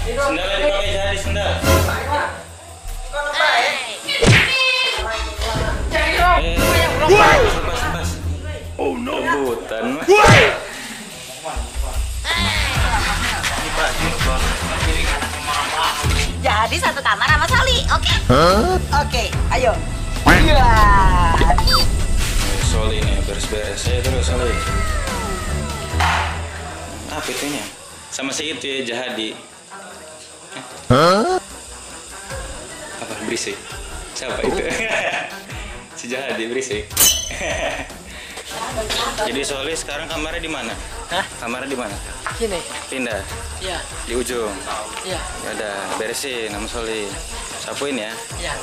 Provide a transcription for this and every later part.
Jadi sendal. Eh, bas, bas, bas. Oh no. Jadi satu kamar sama Sali, oke? Oke, ayo. Iya. Eh, Soli ini beres-beres. Saya terus Soli. Apa itunya? Sama si itu ya Jahadi. Apa berisik? Siapa itu? si Jahadi berisik. Jadi Soli sekarang kamarnya di mana? Hah? Kamarnya di mana? Sini. Pindah Iya. di ujung. Iya. Ya udah beresin sama Soli. Sapuin ya. Iya.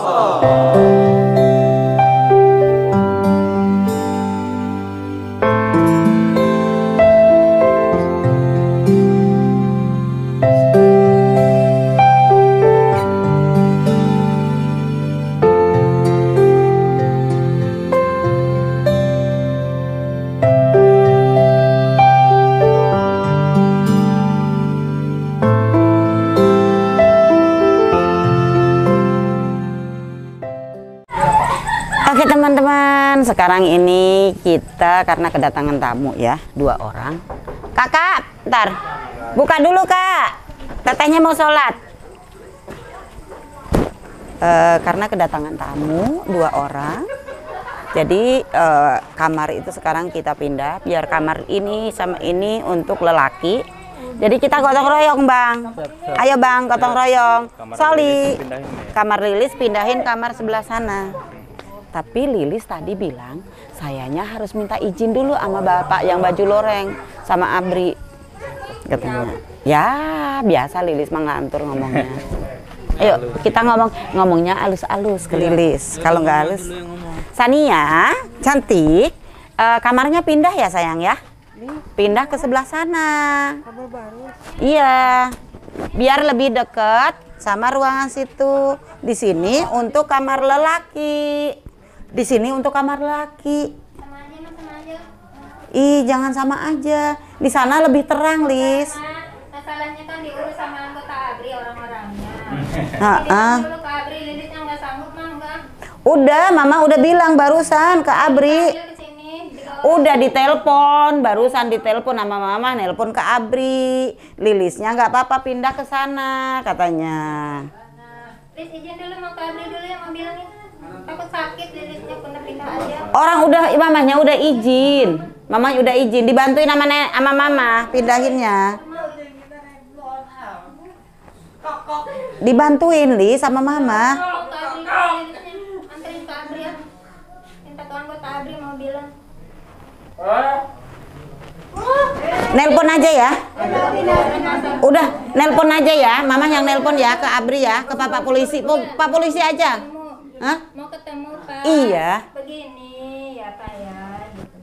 Oke sekarang ini kita karena kedatangan tamu ya, dua orang. Kakak, ntar buka dulu kak, tetehnya mau sholat. Eh, karena kedatangan tamu dua orang, jadi eh, kamar itu sekarang kita pindah, biar kamar ini sama ini untuk lelaki. Jadi kita gotong royong bang, ayo bang gotong royong. Soli, ya? kamar Lilis pindahin kamar sebelah sana. Tapi Lilis tadi bilang sayanya harus minta izin dulu sama bapak yang baju loreng sama Abri. Katanya. Ya, biasa Lilis mah ngantur ngomongnya. Ayo, kita ngomong ngomongnya alus-alus ke Lilis. Kalau nggak halus. Sania, cantik. Eh, kamarnya pindah ya sayang ya? Pindah ke sebelah sana. Iya. Biar lebih dekat sama ruangan situ. Di sini untuk kamar lelaki. Di sini untuk kamar lelaki. Ih, jangan sama aja. Di sana lebih terang, Lis. Masalahnya kan diurus sama anggota ABRI orang-orangnya. Heeh. Dulu ke ABRI Lilisnya nggak sanggup mah enggak. Udah, Mama udah bilang barusan ke Abri. Udah ditelepon, barusan ditelepon sama Mama, nelpon ke Abri. Lilisnya nggak apa-apa pindah ke sana katanya. Lilis izin dulu mau ke ABRI dulu yang mau bilangin. Takut sakit Lilisnya pindah-pindah aja. Orang udah mamanya udah izin. Mama udah izin, dibantuin sama ne- sama Mama pindahinnya. Dibantuin li sama Mama. Anterin ke ABRI ya. Minta ke anggota ABRI mau bilang. Nelpon aja ya. Udah, nelpon aja ya. Mama yang nelpon ya ke Abri ya, ke Bapak polisi. Po- Pak polisi aja. Mau, Hah? mau ketemu Pak. Iya. Begini ya Pak ya. Gitu.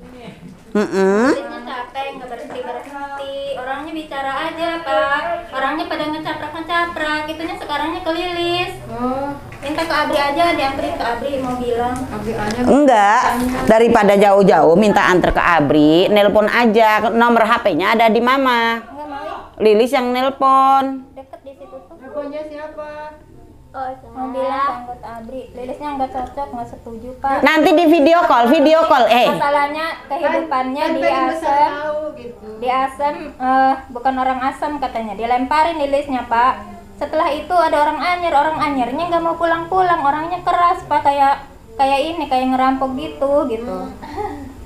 Mm-mm. Lilisnya capek, nggak berhenti berhenti. Orangnya bicara aja pak. Orangnya pada ngecaprak ngecaprak. Itunya sekarangnya ke Lilis. Minta ke Abri aja, diamperin ke Abri mau bilang. Enggak, daripada jauh-jauh minta antar ke Abri, nelpon aja. Nomor HP-nya ada di Mama. Lilis yang nelpon. deket di situ tuh. Teleponnya siapa? Mau bilang Abri. Lilisnya nggak cocok, nggak setuju pak. Nanti di video call, video call. Eh, Masalahnya kehidupannya Kan di besar asem. tahu gitu. Di asem, eh, bukan orang asem katanya. Dilemparin Lilisnya pak. Setelah itu ada orang anyer, orang anyernya nggak mau pulang-pulang. Orangnya keras pak, kayak kayak ini, kayak ngerampok gitu gitu.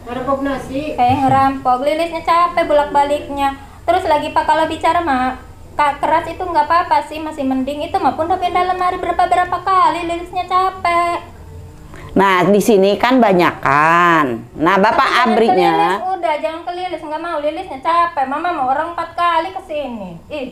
Ngerampok nasi. kayak ngerampok lilisnya capek bolak baliknya terus lagi pak kalau bicara mah kak keras itu nggak apa-apa sih masih mending itu mah pun udah pindah lemari berapa berapa kali lilisnya capek nah di sini kan banyak kan. Nah, Bapak Jangan ke Lilis, Abrinya udah jangan ke lilis nggak mau lilisnya capek mama mau orang empat kali ke sini ih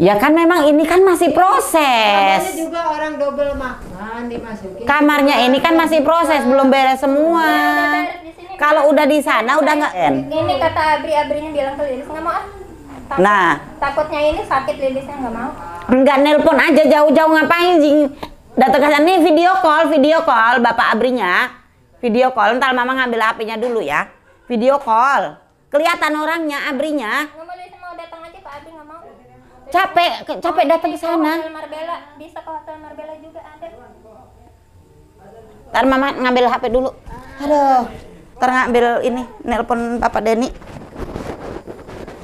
Ya kan memang ini kan masih Namanya proses. juga orang double makan dimasukin. Kamarnya ini kan masih proses, belum beres semua. beres di sini. Kalau udah di sana udah nggak ini kata abri abrinya bilang ke lilis nggak mau ah Takut- Nah. takutnya ini sakit lilisnya nggak mau Enggak nelpon aja jauh-jauh ngapain sih? Datang ke sana nih video call, video call Bapak Abrinya. Video call, ntar Mama ngambil HP-nya dulu ya. Video call. Kelihatan orangnya, Abrinya. mau datang aja ke Abi nggak mau. Capek, capek datang ke sana. Hotel Marbella, bisa ke Hotel Marbella juga ada. Ntar mama ngambil HP dulu. Aduh, ntar ngambil ini, nelpon Bapak Denny.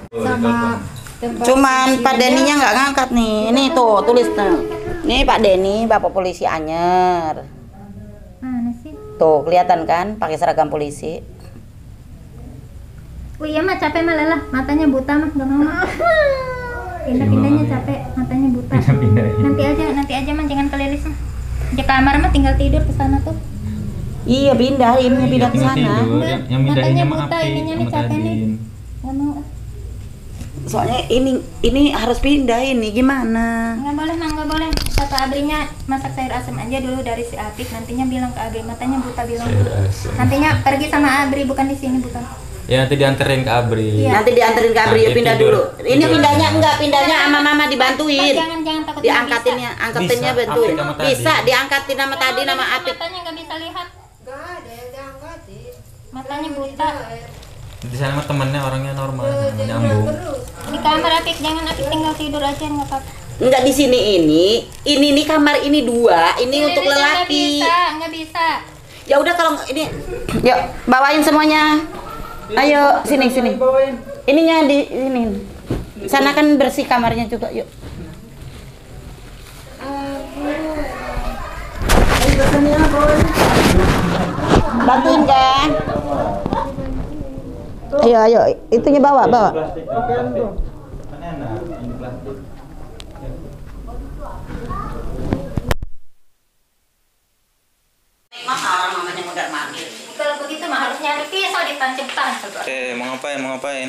Sama Cuman Pak Denny-nya nggak ngangkat nih. Ini tuh tulis tuh. Nih Pak Denny, Bapak polisi Anyer. Mana sih? Tuh kelihatan kan pakai seragam polisi. Oh iya mah capek mah lelah, matanya buta mah nggak mau. Pindah-pindahnya capek, matanya buta. Nanti aja, nanti aja mah jangan kelilis mah. Di kamar mah tinggal tidur ke sana tuh. Iya pindah, ini pindah ke Tinggal sana. Yang, Matanya buta, Apik ininya nih capek nih. Nggak mau. Soalnya ini ini harus pindah ini gimana? Nggak boleh mah nggak boleh. Kata Abrinya masak sayur asam aja dulu dari si Apik. Nantinya bilang ke Abri, matanya buta bilang. Nantinya pergi sama Abri bukan di sini bukan. Ya nanti dianterin ke Abri. Iya. Nanti dianterin ke Abri, yuk Nanti pindah tidur. dulu. Ini Tidur. pindahnya enggak, pindahnya sama mama dibantuin. jangan jangan takut Diangkatinnya, angkatinnya Bisa, bantuin. Tadi. Bisa diangkatin sama tadi nama Apik. Matanya nggak bisa lihat. Gak ada yang diangkatin. Matanya buta. Di sana mah temennya orangnya normal, Dia nyambung. Di kamar Apik jangan Apik tinggal tidur aja nggak apa-apa. Enggak di sini ini. Ini nih kamar ini dua, ini untuk Lilis, Nggak lelaki. bisa, nggak bisa. Ya udah kalau ini yuk bawain semuanya. Ayo sini sini. Ininya di ini. Sana kan bersih kamarnya juga, yuk. Bantuin kan? Ayo ayo, itunya bawa bawa. Mahal mamanya mudar manggil. Kalau begitu mah harus nyari pisau ditancap-tancap. Oke, mau ngapain? Mau ngapain?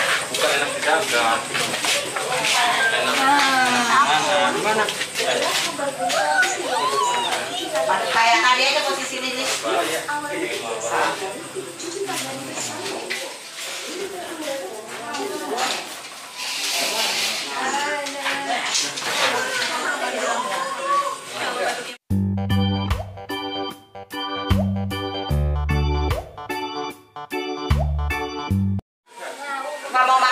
Kayak tadi aja posisi mau pakai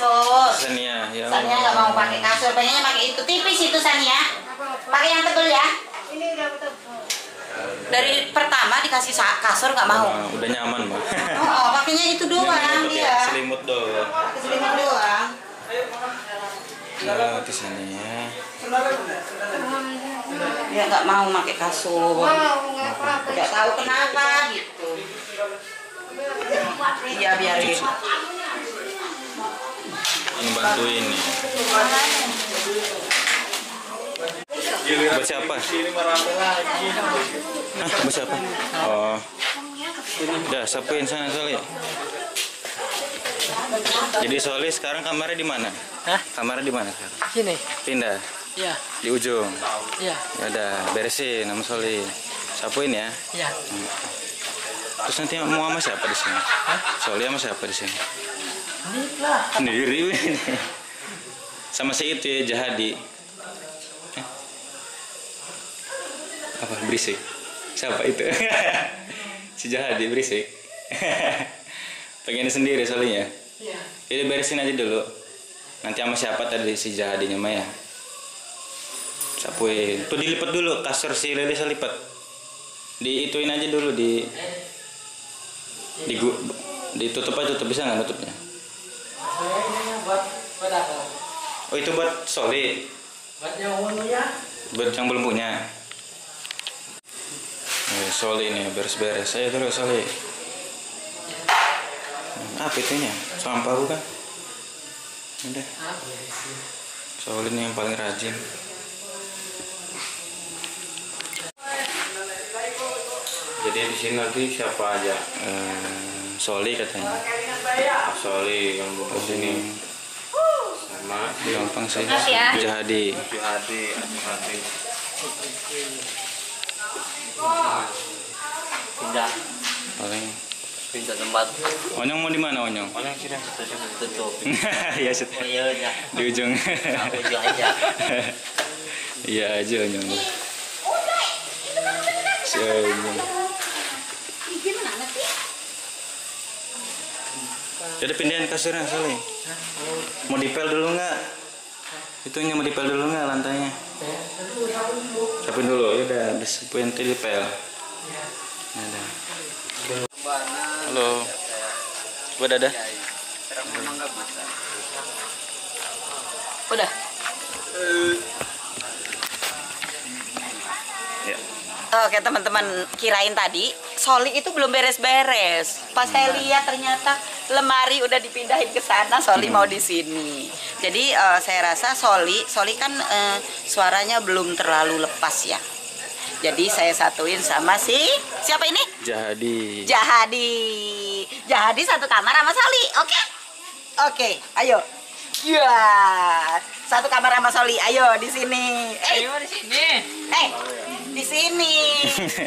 kasur. Sania, ya Sania nggak mau pakai kasur, pengennya pakai itu tipis itu Sania. Pakai yang tebel ya. Ini udah betul. Dari pertama dikasih kasur nggak mau. Nah, udah nyaman mah. Oh, oh, pakainya itu doang Selimut ya, dia. Selimut doang. Pakai selimut doang. Nah, di sini ya. Dia nggak mau pakai kasur. Mau. Nggak tahu kenapa gitu. Iya biarin. Ini bantuin nih. Buat siapa? Hah, buat siapa? Oh. Udah, sapuin sana Soli. Jadi Soli sekarang kamarnya di mana? Hah? Kamarnya di mana sekarang? sini Pindah ya di ujung. ya Ya udah, beresin sama Soli. Sapuin ya. ya Terus nanti mau sama siapa di sini? Soli sama siapa di sini? Sendiri. sama si itu ya Jahadi. Hah? Apa berisik? Siapa itu? si Jahadi berisik. Pengen sendiri soalnya. ya Jadi beresin aja dulu. Nanti sama siapa tadi si Jahadinya Maya? Sapuin. Tuh dilipat dulu kasur si Lilis lipat. Diituin aja dulu di di ditutup aja tutup bisa nggak nutupnya? Saya ini buat buat apa Oh itu buat Soli, buat yang umumnya buat yang belum punya. Eh, Soli ini beres-beres. Ayo terus Soli. Apa itunya? Sampah bukan? Udah. Soli ini yang paling rajin. Jadi di sini nanti siapa aja? Eh, Soli katanya. Soli yang buka sini sama Gampang sih. Ya. Jahadi. Juhadi, Juhadi. Pindah, Paling. pindah tempat. Onyong mau di mana Onyong? Orang sini Tutup. Iya, Set. Oh iya, iya. di ujung. Juga aja. Iya aja Onyong. Si Onyong. Jadi pindahin kasurnya Soli. Mau dipel dulu nggak? Itunya mau dipel dulu nggak lantainya? Siapin dulu, ya udah disapuin nanti dipel. Udah. Halo. Gua dadah. Udah. Ya. Oke teman-teman kirain tadi Soli itu belum beres-beres. Pas saya lihat ternyata lemari udah dipindahin ke sana, Soli mau di sini. Jadi eh, saya rasa Soli, Soli kan eh, suaranya belum terlalu lepas ya. Jadi saya satuin sama si siapa ini? Jadi. Jahadi. Jahadi satu kamar sama Soli, oke? Oke, ayo. Ya, satu kamar sama Soli. Ayo di sini. Eh, di sini. eh, di sini.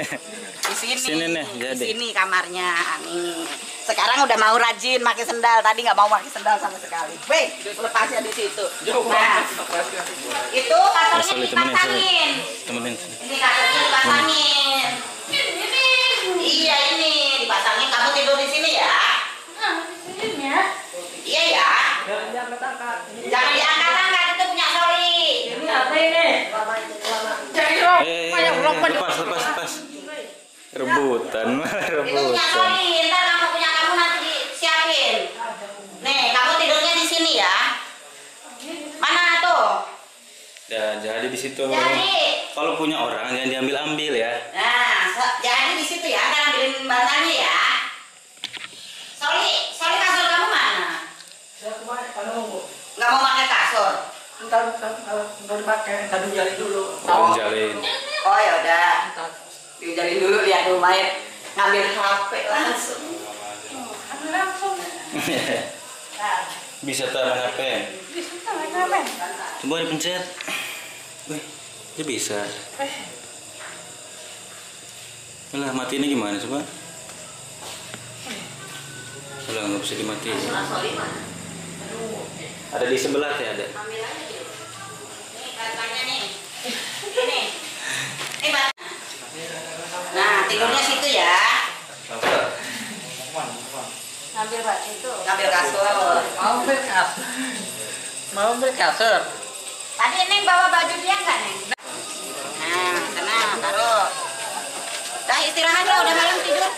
Di sini. Sini nih, jadi. Di sini kamarnya. Nih. Sekarang udah mau rajin pakai sendal. Tadi nggak mau pakai sendal sama sekali. Weh, lepasnya di situ. Nah, itu kasurnya dipasangin. Temenin. Ini kasurnya dipasangin. Iya ini dipasangin. Kamu tidur di sini ya? Iya ya. Jangan diangkat-angkat itu punya Soli. Eh, lepas, lepas, lepas. Rebutan, Itu punya rebutan. Soli. Ntar kamu punya kamu nanti disiapin. Nih, kamu tidurnya di sini ya. Mana tuh? Ya, jadi di situ. Jadi, Kalau punya orang jangan diambil-ambil ya. nah, so- jadi di situ ya. Ntar ambilin bantalnya ya. Soli, Soli kasur kamu mana? Nggak mau pakai kasur? Belum jalin. Oh ya udah. Dijalin dulu lihat rumahnya. Ngambil HP langsung. Bisa tuh main HP. Coba dipencet. Wih, dia bisa. Lah mati ini gimana coba? Lah nggak bisa dimatiin. Ada di sebelah ya ada. Ambil aja dulu. Nih bantalnya nih. Ini. Ini bantal. Nah, tidurnya situ ya. Ngambil bak itu. Ngambil kasur. Mau beli kasur. Mau beli kasur. Tadi Neng bawa baju dia nggak Neng? Nah, tenang, taruh. Dah istirahat lah, udah malam tidur.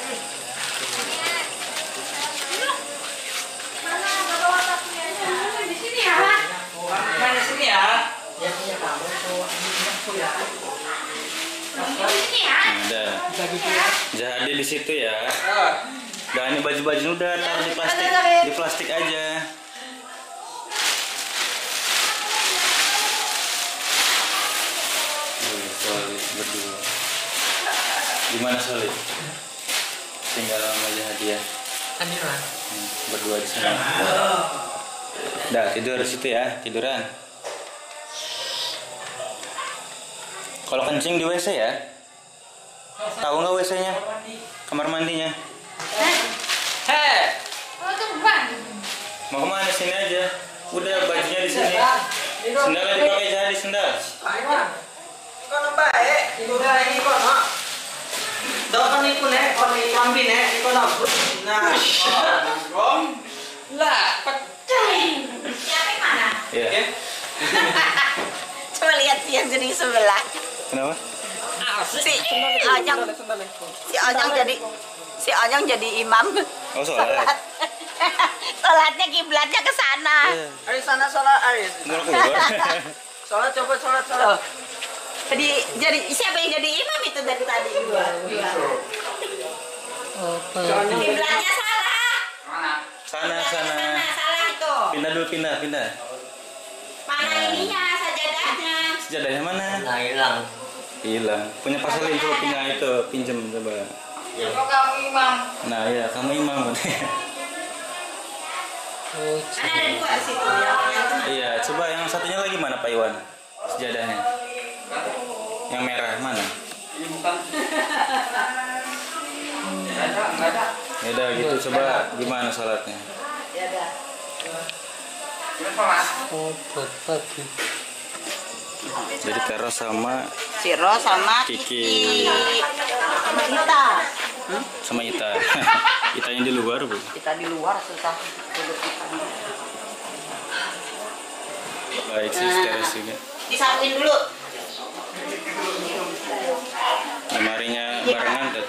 Mana sini ya? Ada. Jadi di situ ya. Dan ini baju-baju udah taruh di plastik, di plastik aja. Gimana Solid? Tinggal. Kan di mana? Hmm, berdua di sana. Dah tidur di situ ya, tiduran. Kalau kencing di WC ya? Tahu nggak WC-nya? Kamar mandinya? Hei. Mau ke mana sini aja? Udah bajunya di sini. Sendalnya dipakai jadi sendal. Kono bae, iku dah iki kono. Dokon iku nek, kon iki ambi nek, iku kono. Nah. Rom. Lah, pecah. Siapa yang mana? Iya. Coba lihat yang jadi sebelah. Kenapa? Si Onyong, si Onyong jadi si Onyong jadi imam. Oh sholat. Sholatnya kiblatnya ke sana. Ayo sana sholat, keluar. Sholat coba sholat sholat. Jadi jadi siapa yang jadi imam itu dari tadi dua? dua. Kiblatnya salah. Sana Kiblatnya sana. salah itu. Pindah dulu pindah pindah. Mana ininya sajadahnya? Sejadahnya mana? Nah, hilang. Hilang. Punya pasalin coba pindah itu pinjem coba. Kok kamu imam? Nah ya kamu imam. Kan ada dua di situ yang iya coba yang satunya lagi mana Pak Iwan? Sejadahnya. Yang merah mana? Ini bukan. Nggak ada, nggak ada. Ya udah gitu coba gimana salatnya? Ya sholat. Jadi Karo sama Siro sama Kiki sama kita. sama Ita. Itanya di luar bu. Kita di luar susah duduk kita. Baik sih teras juga. Disapuin dulu lemarinya barengan tuh